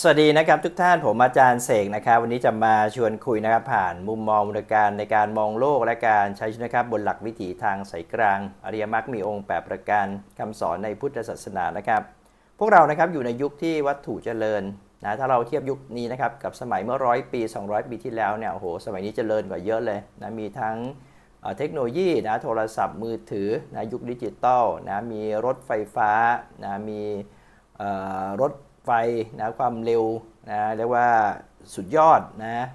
สวัสดีนะครับทุกท่านผมอาจารย์เสกนะครับ วันนี้จะมาชวนคุยนะครับผ่านมุมมองในการในการมองโลกและการใช้ชีวิตนะครับบนหลักวิถีทางสายกลาง อริยมรรคมีองค์ 8 ประการคำสอนในพุทธศาสนานะครับ พวกเรานะครับอยู่ในยุคที่วัตถุเจริญนะถ้าเราเทียบยุคนี้นะครับกับสมัยเมื่อร้อยปี 200 ปีที่แล้วเนี่ยโอ้โหสมัยนี้เจริญกว่าเยอะเลยนะมีทั้งเทคโนโลยีนะโทรศัพท์มือถือนะยุคดิจิตอลนะมีรถไฟฟ้านะมีรถ ไฟนะความเร็วนะเรียกว่าสุดยอดนะ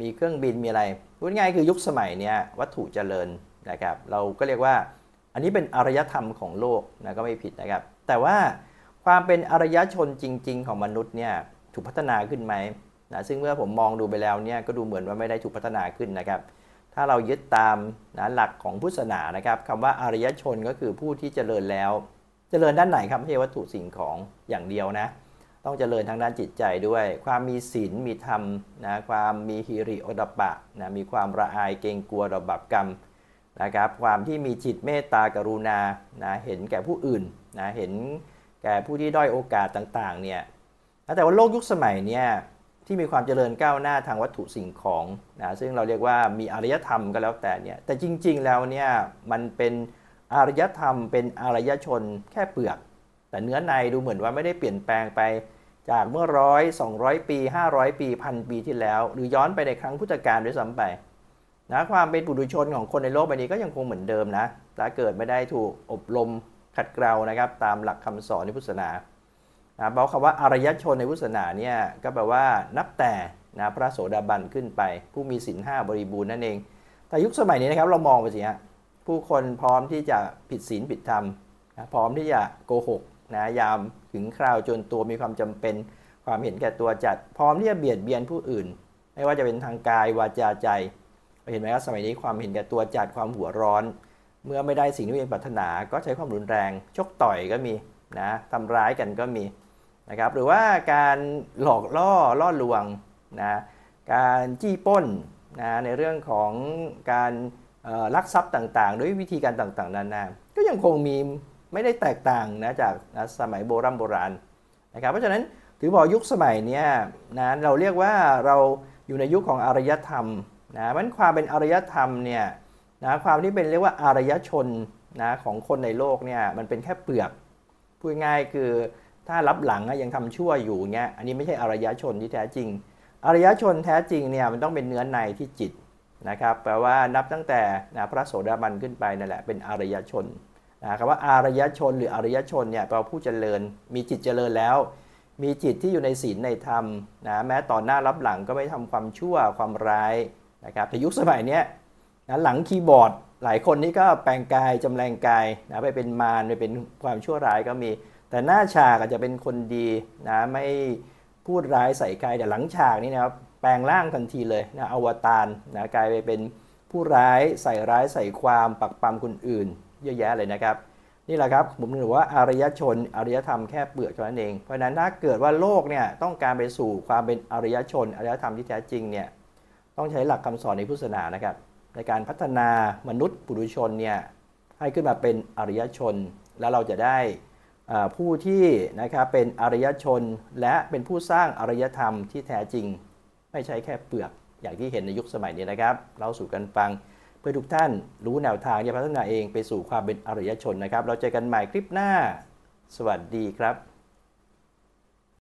มีเครื่องบินมีอะไรพูดง่ายคือยุคสมัยเนี้วัตถุเจริญนะครับ เราก็เรียกว่าอันนี้เป็นอารยธรรมของโลกนะก็ไม่ผิดนะครับ แต่ว่าความเป็นอารยชนจริง ๆ ของมนุษย์เนี่ยถูกพัฒนาขึ้นไหมนะซึ่งเมื่อผมมองดูไปแล้วเนี่ยก็ดูเหมือนว่าไม่ได้ถูกพัฒนาขึ้นนะครับ ถ้าเรายึดตามนะหลักของพุทธศาสนานะครับคำว่าอารยชนก็คือผู้ที่เจริญแล้ว เจริญด้านไหนครับไม่ใช่วัตถุสิ่งของอย่างเดียวนะ ต้องเจริญทางด้านจิตใจด้วย ความมีศีลมีธรรมนะความมีฮิริโอตปะนะมีความระอายเกรงกลัวต่อบาปกรรมนะครับความที่มีจิตเมตตากรุณานะเห็นแก่ผู้อื่นนะเห็นแก่ผู้ที่ด้อยโอกาสต่างๆเนี่ยแต่ว่าโลกยุคสมัยเนี่ยที่มีความเจริญก้าวหน้าทางวัตถุสิ่งของนะซึ่งเราเรียกว่ามีอารยธรรมก็แล้วแต่เนี่ยแต่จริงๆแล้วเนี่ยมันเป็นอารยธรรมเป็นอารยชนแค่เปลือก แต่เนื้อในดูเหมือนว่าไม่ได้เปลี่ยนแปลงไป จากเมื่อร้อยสองร้อยปี500ปีพันปีที่แล้ว หรือย้อนไปในครั้งพุทธกาลด้วยซ้ำไปนะความเป็นปุถุชนของคนในโลกใบนี้ก็ยังคงเหมือนเดิมนะถ้าเกิดไม่ได้ถูกอบรมขัดเกลานะครับ ตามหลักคำสอนในพุทธศาสนานะบอกคำว่าอารยชนในพุทธศาสนาเนี่ยก็แปลว่านับแต่นะพระโสดาบันขึ้นไป ผู้มีศีลห้าบริบูรณ์นั่นเอง แต่ยุคสมัยนี้นะครับเรามองไปสิฮะผู้คนพร้อมที่จะผิดศีลผิดธรรมนะพร้อมที่จะโกหก นะยามถึงคราวจนตัวมีความจำเป็น ความเห็นแก่ตัวจัด พร้อมที่จะเบียดเบียนผู้อื่น ไม่ว่าจะเป็นทางกายวาจาใจ เห็นไหมครับสมัยนี้ความเห็นแก่ตัวจัดความหัวร้อน เมื่อไม่ได้สิ่งที่ตัวเองปรารถนาก็ใช้ความรุนแรง ชกต่อยก็มีนะทำร้ายกันก็มีนะครับหรือว่าการหลอกล่อล่อลวงนะการจี้ป้นนะในเรื่องของการลักทรัพย์ต่างๆ ด้วยวิธีการต่างๆนานาก็ยังคงมี ไม่ได้แตกต่างนะจากนะสมัยโบรโบราณนะครับเพราะฉะนั้นถือบอกยุคสมัยนี้นะเราเรียกว่าเราอยู่ในยุคของอารยธรรมนะมันความเป็นอารยธรรมเนี่ยนะความที่เป็นเรียกว่าอารยชนนะของคนในโลกเนี่ยมันเป็นแค่เปลือกพูดง่ายคือถ้ารับหลังยังทำชั่วอยู่เงี้ยอันนี้ไม่ใช่อารยชนที่แท้จริง อารยชนแท้จริงเนี่ยมันต้องเป็นเนื้อในที่จิตนะครับแปลว่านับตั้งแต่นะพระโสดาบันขึ้นไปนั่นแหละเป็นอารยชน นะคำว่าอารยชนหรืออารยชนเนี่ยแปลว่าผู้เจริญ มีจิตเจริญแล้ว มีจิตที่อยู่ในศีลในธรรมนะแม้ต่อหน้ารับหลังก็ไม่ทำความชั่วความร้ายนะครับแต่ยุคสมัยนี้นะหลังคีย์บอร์ด หลายคนนี่ก็แปลงกายจำแรงกายนะไปเป็นมารไปเป็นความชั่วร้ายก็มี แต่หน้าฉากอาจจะเป็นคนดีนะไม่พูดร้ายใส่ใครแต่หลังฉากนี่นะครับแปลงร่างทันทีเลยนะอวตารนะกลายไปเป็นผู้ร้ายใส่ร้ายใส่ความปักปั๊มคนอื่น เยอะแยะเลยนะครับ นี่แหละครับผมถือว่าอารยชนอารยธรรมแค่เปลือกเท่านั้นเอง เพราะฉะนั้นถ้าเกิดว่าโลกเนี่ยต้องการไปสู่ความเป็นอารยชนอารยธรรมที่แท้จริงเนี่ยต้องใช้หลักคำสอนในพุทธศาสนานะครับ ในการพัฒนามนุษย์ปุถุชนเนี่ยให้ขึ้นมาเป็นอารยชน แล้วเราจะได้ผู้ที่นะครับเป็นอารยชน และเป็นผู้สร้างอารยธรรมที่แท้จริง ไม่ใช่แค่เปลือกอย่างที่เห็นในยุคสมัยนี้นะครับ เราสู่กันฟัง เพื่อทุกท่านรู้แนวทางจะพัฒนาเองไปสู่ความเป็นอริยชนนะครับ เราเจอกันใหม่คลิปหน้า สวัสดีครับ